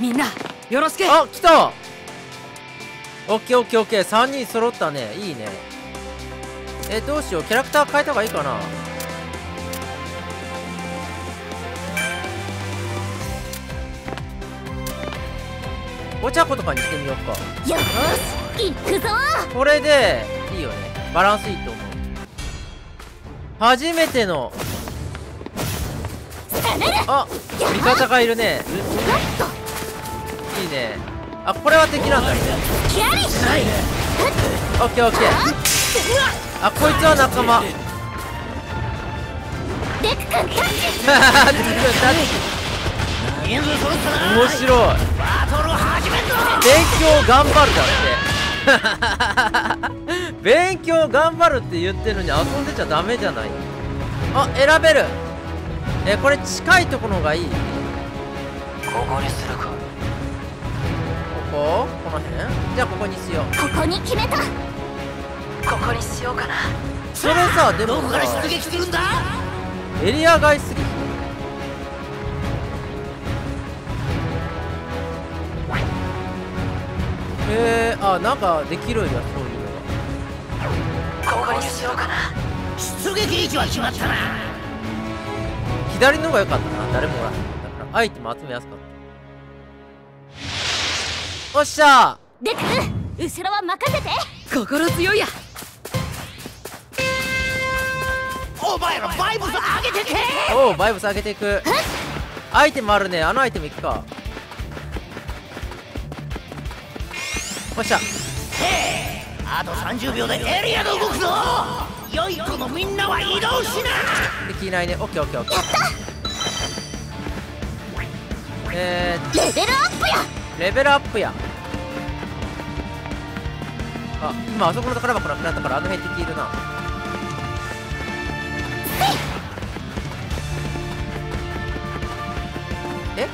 みんなよろしくあ来た。オッケーオッケーオッケー。3人揃ったね。いいね。えどうしよう。キャラクター変えた方がいいかな。お茶子とかにしてみようか。よし行くぞ。これでいいよね。バランスいいと思う。初めての。あ味方がいるねいいね。あこれは敵なんだね。キャリオッケーオッケー。あこいつは仲間。デク君タッチ面白いバトル始めんぞ勉強頑張るだって勉強頑張るって言ってるのに遊んでちゃダメじゃない。あ選べる。えこれ近いところがいい。ここにするかこここの辺じゃあここにしよう。ここに決めた。ここにしようかな。それさでもどこからさ出撃するんだ？エリア外すぎへえー、あなんかできるんやそういうのがここにしようかな。出撃位置は決まったな。左の方が良かったな。誰もおらへん。かったからアイテム集めやすかったおっしゃ。デク君後ろは任せて。心強いや。お前らバイブス上げてけ。おおバイブス上げていく。アイテムあるね。あのアイテムいくか。おっしゃ。あと30秒でエリアが動くぞ。良い子のみんなは移動しな。できないね。オッケーオッケーオッケー。えレベルアップや。ー、レベルアップやあ今あそこの宝箱なくなったからあの辺敵いるな。え？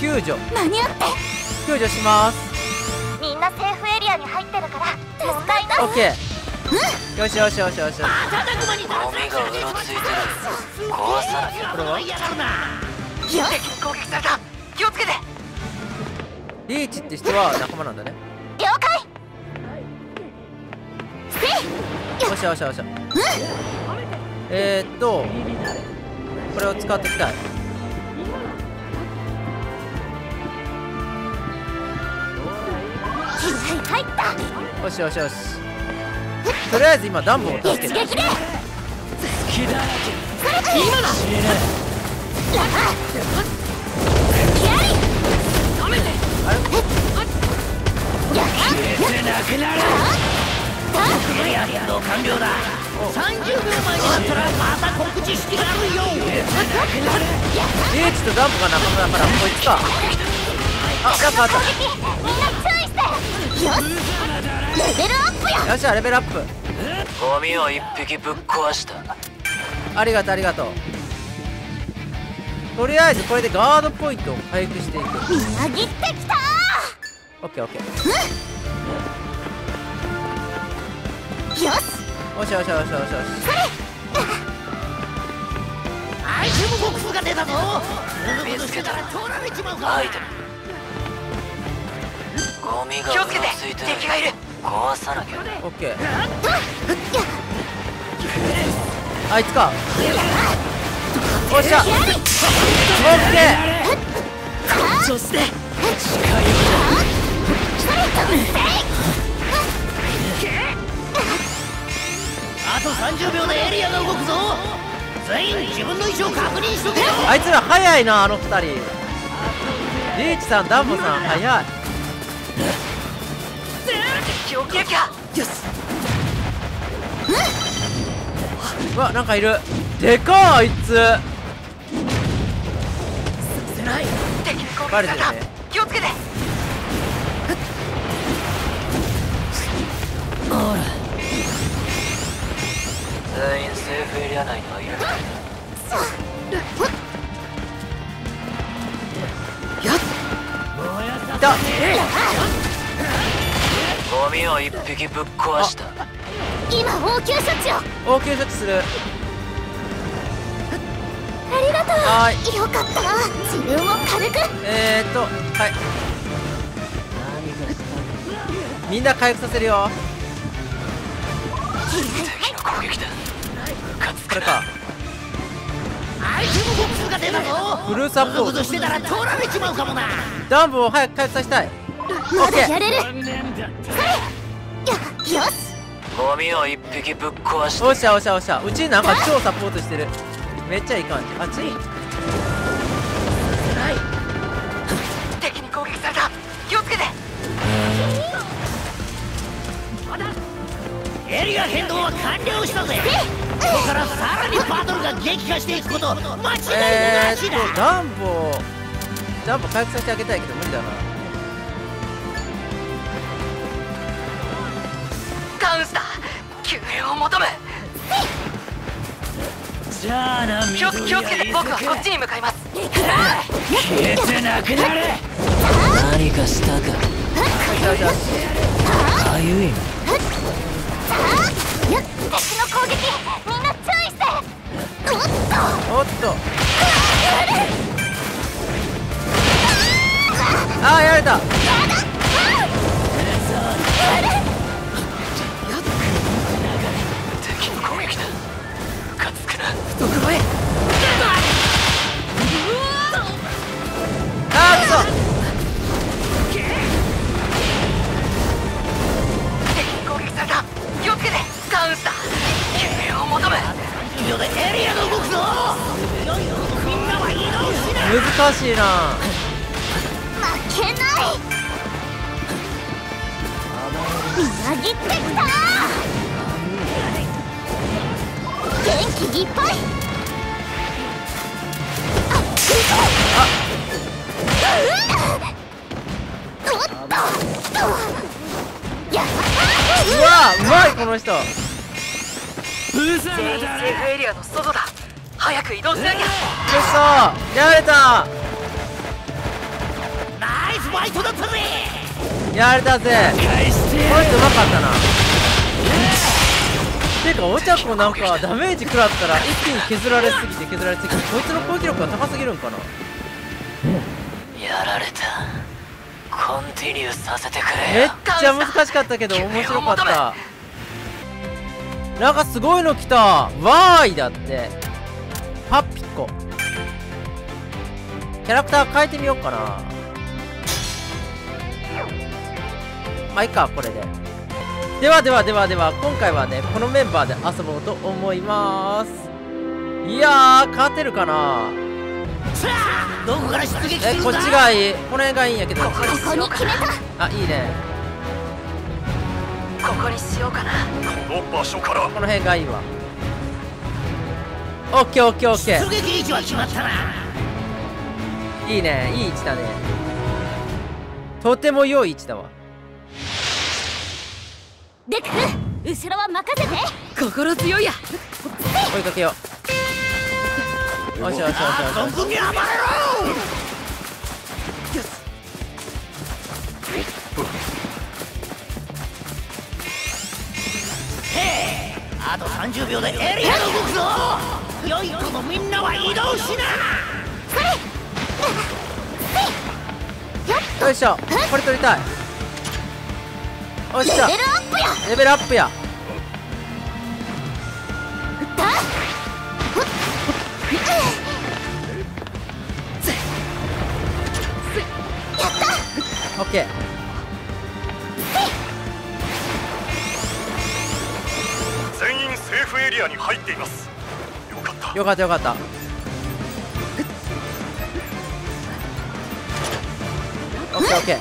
救助。間に合って。救助します。みんなセーフエリアに入ってるから問題なオッケー。よしよしよしよしよし。叩く間にゴミがうろついてる。壊さなきゃ。これは？敵に攻撃された。気をつけて。リーチって人は仲間なんだね。了解。せい。よしよしよしえー、っとこれを使っていきたい。入った。よしよしよし。とりあえず今ダンボを助けて。一撃で。気だら今だよっしてよしレベルアップやたよっしゃレベルアップゴミを一匹ぶっ壊したありがとうありがとうとりあえずこれでガードポイントを回復していく。みなぎってきた。オッケーオッケー。よし。よしよしよしよしよし。アイテムボックスが出たぞ。ぐずぐずしてたら取られちまうぞアイテム。ゴミがつけてついてる。敵がいる。壊さなきゃ。オッケー。あいつかおっしゃ。オッケそしてあと30秒でエリアが動くぞ。全員自分の位置を確認しとけよ。ーあいつら早いなあの二人。リーチさんダンボさん早い。敵を切るかうわなんかいる。でかっあいつ敵に攻撃された。気をつけて。全員セーフエリア内にはいる。いたゴミを一匹ぶっ壊した。今応急処置を。応急処置する。ありがとう。はよかった。自分を軽く。えーっとはい。みんな回復させるよ。敵の攻撃だ。これかアイテムボックスが出たぞ。フルサポート。ぐずぐずしてたら取られちまうかもな。ダンボを早く回復させたい。まだやれる。よよし。ゴミを一匹ぶっ壊したおっしゃおっしゃおっしゃ。うちなんか超サポートしてるめっちゃいい感じ。あっち敵に攻撃された。気をつけて。エリア変動は完了したぜ。ここからさらにバトルが激化していくこと。間違いなしえーっとだダンボダンボ回復させてあげたいけど無理だな。ダウンした救援を求むじゃあな気を気をつけて僕はこっちに向かいます。消えてなくなれ。何かしたか。かゆいよ敵の攻撃しな難しいな負けないみなぎってきた元気いっぱいあっうっおっとやうわうまいこの人全員セーエリアの外だ早く移動しなきゃ。くそやられた。ナイスファイトだったぜ。やられたぜ。こ返しての人うまかったな。てかお茶子なんかダメージ食らったら一気に削られすぎて削られすぎてこいつの攻撃力が高すぎるんかな。やられた。コンティニューさせてくめっちゃ難しかったけど面白かった。なんかすごいの来た。わーいだってパピコ。キャラクター変えてみようかな。まあいいかこれで。ではではではでは今回はねこのメンバーで遊ぼうと思います。いやー勝てるかな。どこから出撃すえこっるんだちがいい。この辺がいいんやけど。ここに決めた。あいいね。ここにしようかな。この場所から。この辺がいいわオッケーオッケーオッケー。出撃位置は決まったな。いいねいい位置だね。とても良い位置だわ。デク君後ろは任せて。心強いや。追いかけよう。よしよしよしよし。よし存分に暴れろへえあと30秒でエリアが動くぞ良い子のみんなは移動しな！よいしょ。これ取りたい。おっしゃレベルアップや！レベルアップや。だオッケー全員セーフエリアに入っていますよかったよかった。オッケーオッケー。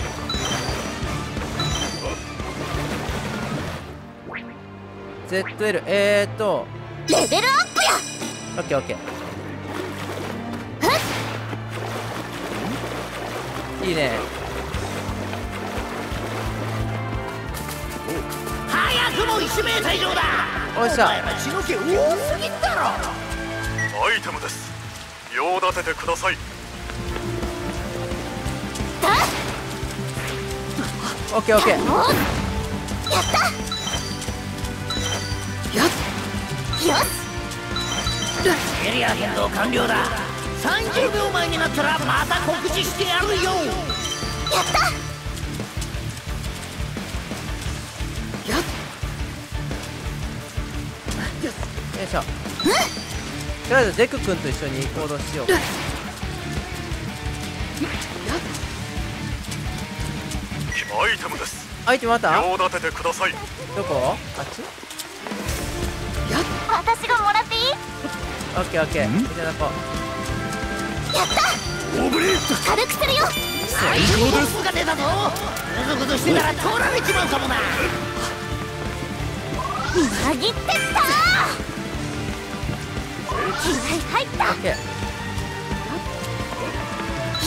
ZL えーっと。レベルアップや！オッケーオッケー。いいね。早くも1名退場だ。おっしゃお前ら血の気多すぎんだろアイテムです。用立ててください。オッケーオッケー。もうやった。やっよし。エリア変動完了だ。30秒前になったらまた告知してやるよ。やった。よいしょとりあえずデク君と一緒に行動しよう。アイテムです。アイテムあった？用立ててください。どこ？あっち？私がもらっていい？オッケーオッケー。いただこやった！大振り軽くするよ。最高です。が出たぞぐずぐずしてたら取られちまうかもな。まぎってった気合入った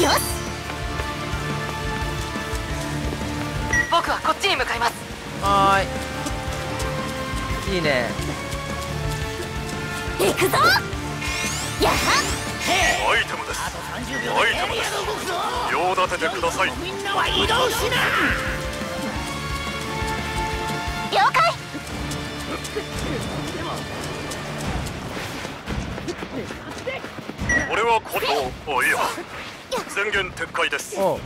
よし。僕はこっちに向かいます。はーい。いいね。行くぞ。やは。アイテムです。あと30秒でエリアが動くぞ用立ててください。みんなは移動しな。了解はことおいや宣言撤回です。おう。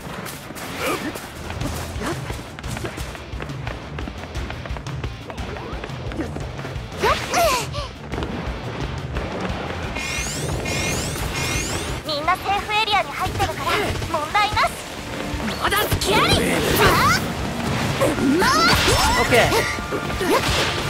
みんなセーフエリアに入ってるから問題なし。まだ付き合いさあオッケー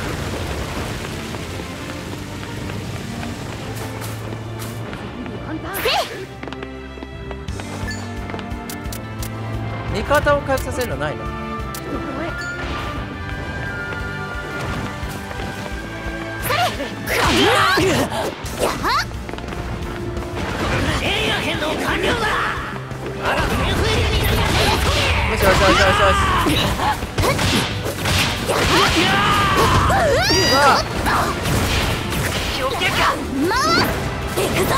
味方を回復させるのないのよしよしよし。よしよしうわ気をつけるかまあ行くぞ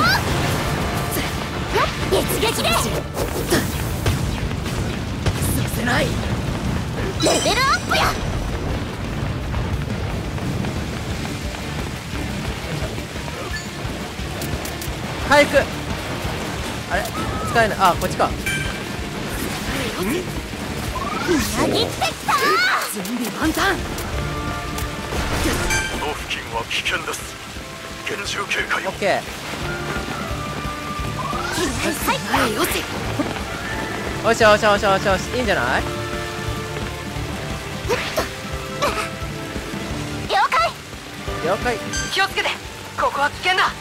一撃で。させない。レベルアップや！回復。あれ？使えない。あこっちか。たぎってきた準備万端この付近は危険です厳重警戒をオッケーよしよしよしよしよしいいんじゃない了解了解気をつけてここは危険だ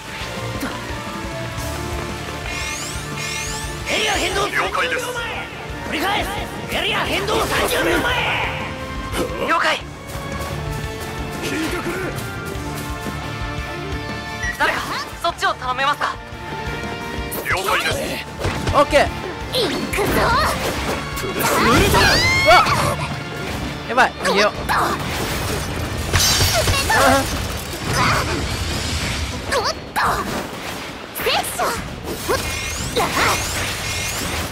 エリア変動了解です繰り返すエリア変動30秒前了解誰かそっちを頼めますか了解ですオッケーやばい。逃げよう。あおっと。セッション。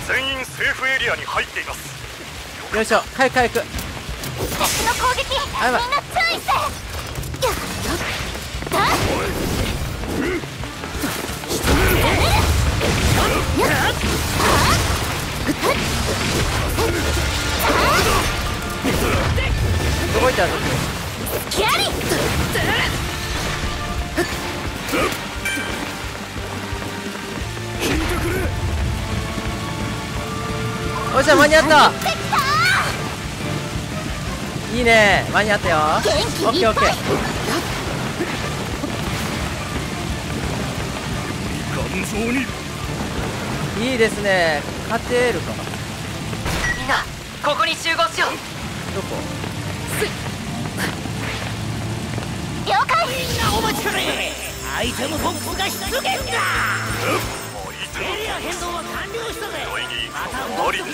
全員セーフエリアに入っています。よいしょ。回復回復私の攻撃みんない注意してやだどこ行ったのキャリおっしゃ間に合った。いいね。間に合ったよ。元オッケーオッケーいいですね。勝てるか。みんなここに集合しようちかねアイテムボックスが出現だ。エリア変動は完了したぜ。またに告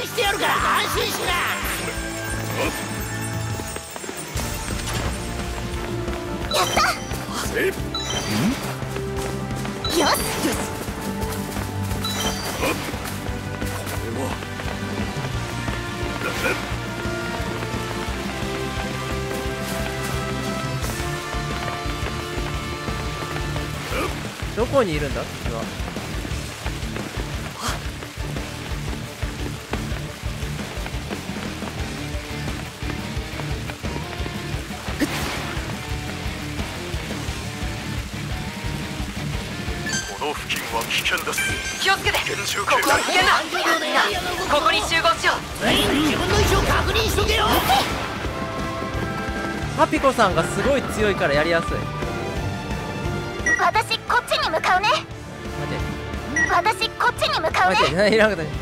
知してやるから安心しな。え？よしどこにいるんだ？敵は。この付近は危険です気をつけて。ここは危険だ。30秒でエリアの動きここに集合しよう。全員自分の位置を確認しとけよ。パピコさんがすごい強いからやりやすいに向かうね。待て。私こっちに向かうね。待て。いらなかった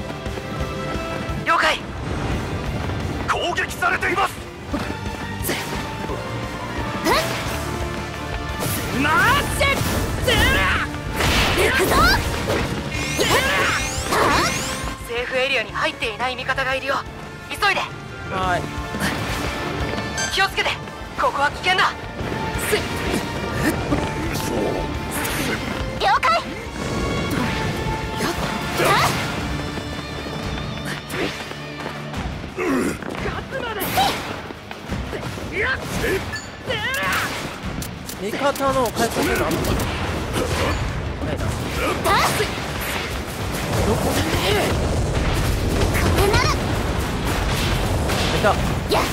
了解。攻撃されています。行くぞ。セーフエリアに入っていない味方がいるよ。急いで。はーい。気をつけて。ここは危険だ味方の回復するのあんのかなないなどここれならいたやは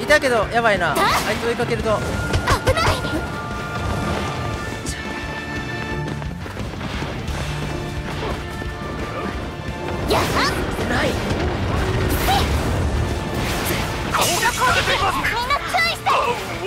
いたけどやばいな。あいつ追いかけると。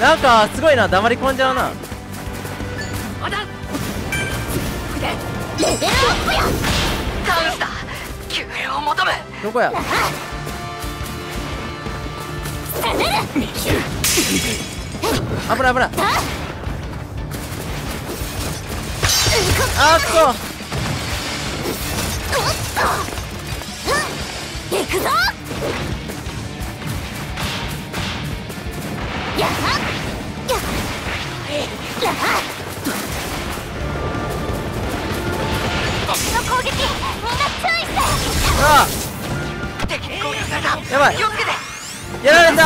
なんかすごいな黙り込んじゃうな。どこや？危ない危ない。だあーっとおうん行くぞ。やは。ややは敵の攻撃みんな注意してあ敵やばいやられた。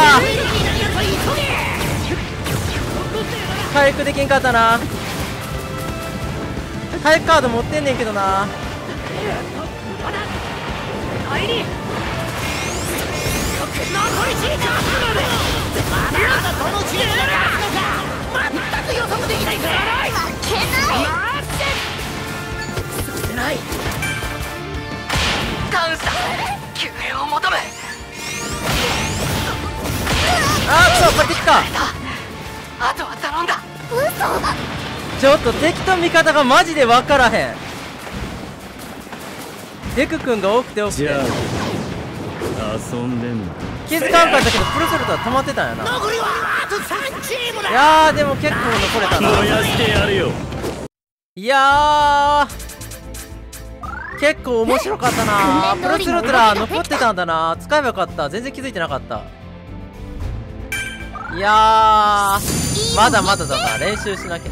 回復できんかったな。回復カード持ってんねんけどな。ちょっと敵と味方がマジで分からへん。デク君が多くて多くて。じゃあ遊んでんの？気づかんかったけどプロソルトは溜まってたんやな。残りはあと3チームだ。いやーでも結構残れたな。燃やしてやるよいやー結構面白かったな。プロツルトラ残ってたんだな。使えばよかった。全然気づいてなかった。いやーまだまだだな。練習しなきゃ